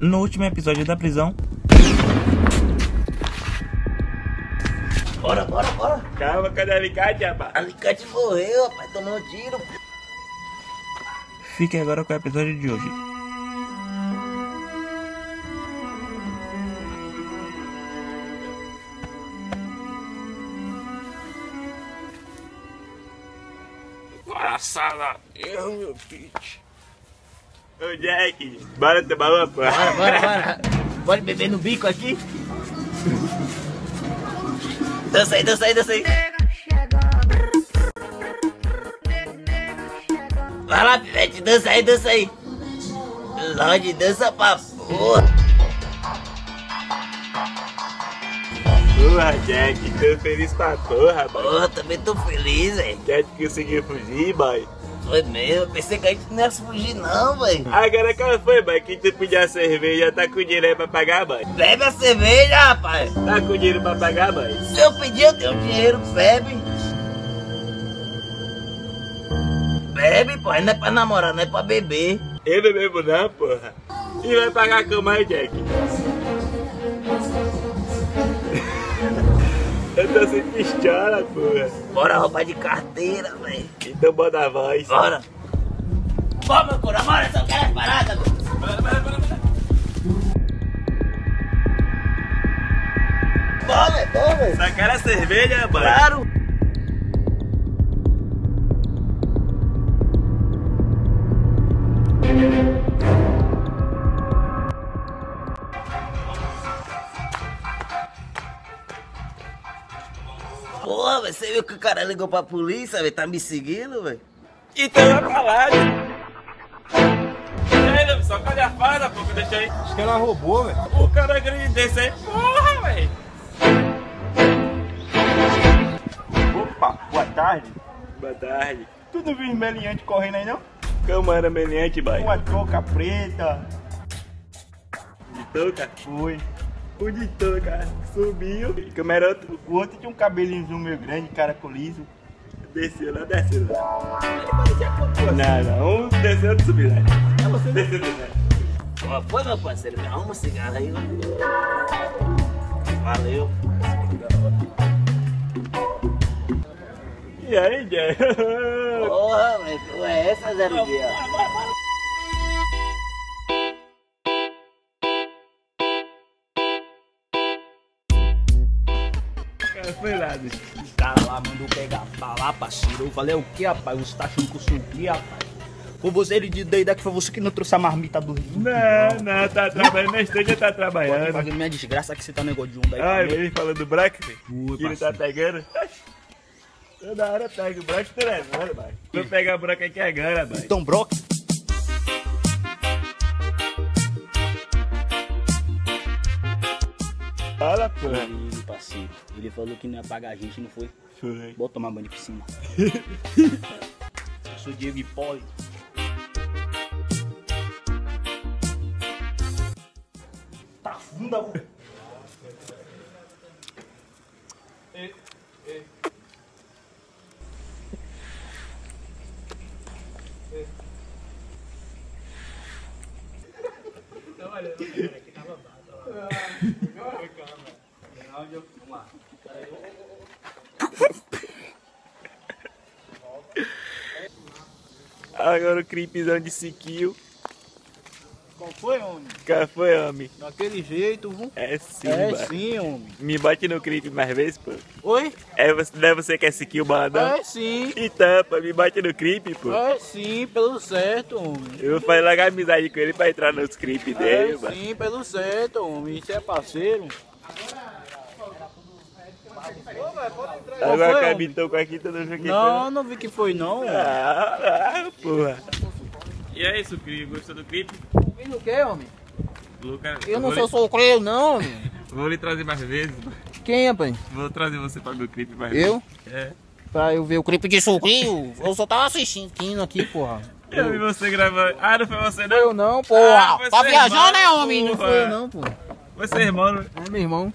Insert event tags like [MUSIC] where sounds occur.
No último episódio da prisão. Bora, bora, bora. Calma, cadê a alicate, rapaz? Alicate morreu, rapaz. Tomou um tiro. Fique agora com o episódio de hoje. Palhaçada. Eu, meu pitch. Ô, Jack, bora uma porra. Bora, bora, bora. Bora beber no bico aqui. Dança aí, dança aí, dança aí. Vai lá, pivete, dança aí, dança aí. Lorde, dança pra porra. Porra, Jack, tô feliz pra porra, rapaz. Porra, também tô feliz, velho. Jack conseguiu fugir, boy. Foi mesmo, pensei que a gente não ia fugir não, velho. Agora qual foi, boy? Que tu pediu a cerveja, tá com dinheiro aí pra pagar, boy? Bebe a cerveja, rapaz. Tá com dinheiro pra pagar, boy? Se eu pedir, eu tenho dinheiro, bebe. Bebe, pô, não é pra namorar, não é pra beber. Eu não bebo não, porra. E vai pagar como aí, Jack? Eu tô sem pistola, porra. Bora roubar de carteira, velho. Então bota a voz. Bora. Bora, meu cura, bora, só quero as paradas. Bora, bora, bora, bora. Bora, velho, bora, velho. Só quero a cerveja, boy. Claro. Porra, velho, você viu que o cara ligou pra polícia, velho? Tá me seguindo, velho? Então vai pra lá. E aí, só cadê a farda, pô, que eu deixei aí? Acho que ela roubou, velho. O cara grande desse aí, porra, velho. Opa, boa tarde. Boa tarde. Tu não viu os meliantes correndo aí, não? Câmara meliante, boy. Uma touca preta. De touca? Foi. O de touca subiu. Como era outro? O outro tinha um cabelinho meio grande, cara coliso. Desceu lá, desceu lá. Não, não. Um desceu, outro subiu lá. É você desceu, desceu. Foi, meu parceiro, me arruma um cigarro aí. Valeu. E aí, Jack? [LAUGHS] Porra, tu é essa, Zero Dia? Cara, foi lá, bicho. O cara lá mandou pegar pra lá, parceiro. Eu falei, o que, rapaz? Você tá achando que eu sou o quê, rapaz? Foi você ele de doida que foi você que não trouxe a marmita do Rio. Não, não, tá trabalhando na estúdio, tá trabalhando. fazer minha desgraça que você tá negócio de onda aí. Ai, também. ele falando do. Ui, que ele tá pegando. Toda hora pega o Brock tá levando, vai. Vou pegar o Brock aqui agora, vai. Então, Brock, Porra. ele, parceiro, ele falou que não ia pagar a gente, não foi? Foi. Bota tomar banho de piscina. [LAUGHS] Eu sou Diego Hipólito. Tá funda, [LAUGHS] pô. Agora o creepzão de Siquio. Qual foi, homem? Qual foi, homem? Daquele jeito, viu? É sim, É sim, homem. Me bate no creep mais vezes, pô. Oi? É você, não é você que é Siquio, baladão? É sim. Então, pô, me bate no creep, pô. É sim, pelo certo, homem. Eu vou fazer logo amizade com ele pra entrar nos creep dele, É mano. sim, pelo certo, homem. Isso é parceiro. Agora foi, que a aqui, todo mundo aqui. Não, não vi que foi não. Ah, porra. E aí, Sucri, gostou do clipe? Vindo o que, homem? Lucas, Eu não sou solcreio, não, homem. [LAUGHS] Vou lhe trazer mais vezes. Quem, rapaz? Vou trazer você pra ver o clipe mais Eu? vezes. É. Pra eu ver o clipe de solcreio? Eu só tava assistindo aqui, porra. Eu vi você gravando. Ah, não foi você Foi eu não? não, porra. Ah, foi pra seu viajar, irmão, né, homem? Não porra. foi eu não, pô. Você, irmão. É meu irmão.